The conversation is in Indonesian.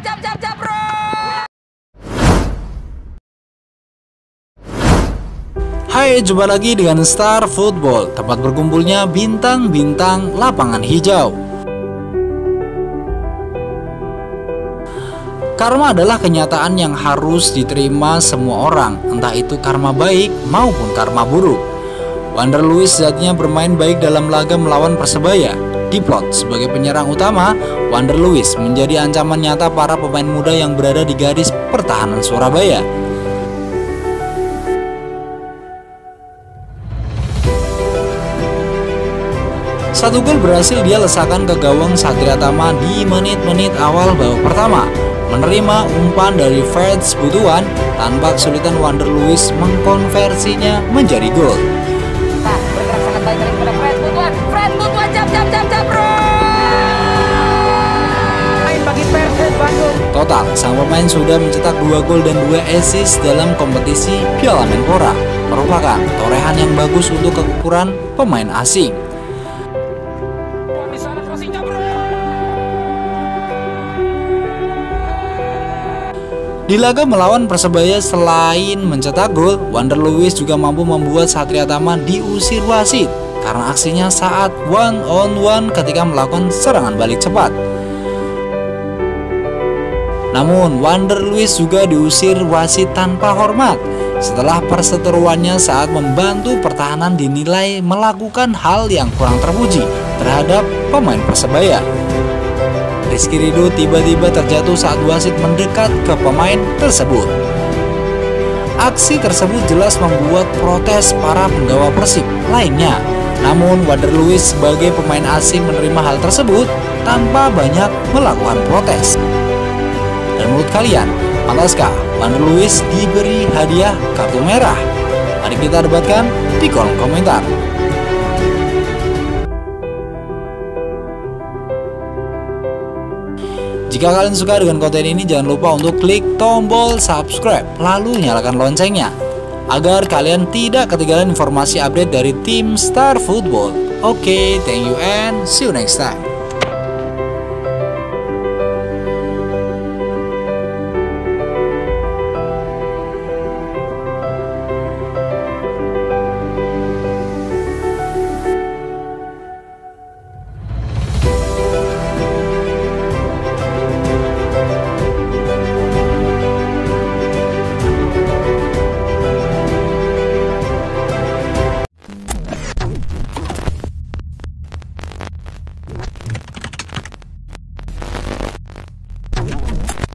cap cap. Hai, jumpa lagi dengan Star Football, tempat berkumpulnya bintang-bintang lapangan hijau. Karma adalah kenyataan yang harus diterima semua orang, entah itu karma baik maupun karma buruk. Wander Lewis zatnya bermain baik dalam laga melawan Persebaya, diplot sebagai penyerang utama Wander Luis menjadi ancaman nyata para pemain muda yang berada di garis pertahanan Surabaya. Satu gol berhasil dia lesakan ke gawang Satria Tama di menit-menit awal babak pertama. Menerima umpan dari Freds Butuan tanpa kesulitan Wander Lewis mengkonversinya menjadi gol. Sang pemain sudah mencetak dua gol dan dua assist dalam kompetisi Piala Menpora. Merupakan torehan yang bagus untuk kekukuran pemain asing. Di laga melawan Persebaya selain mencetak gol, Wander Lewis juga mampu membuat Satria Tama diusir wasit karena aksinya saat one on one ketika melakukan serangan balik cepat. Namun, Wander Lewis juga diusir wasit tanpa hormat setelah perseteruannya saat membantu pertahanan dinilai melakukan hal yang kurang terpuji terhadap pemain Persebaya. Rizky Ridho tiba-tiba terjatuh saat wasit mendekat ke pemain tersebut. Aksi tersebut jelas membuat protes para penggawa Persib lainnya. Namun Wander Lewis sebagai pemain asing menerima hal tersebut tanpa banyak melakukan protes. Kalian, pantaskah Wander Lewis diberi hadiah kartu merah? Mari kita debatkan di kolom komentar. Jika kalian suka dengan konten ini jangan lupa untuk klik tombol subscribe lalu nyalakan loncengnya agar kalian tidak ketinggalan informasi update dari tim Star Football. Oke, okay, thank you and see you next time.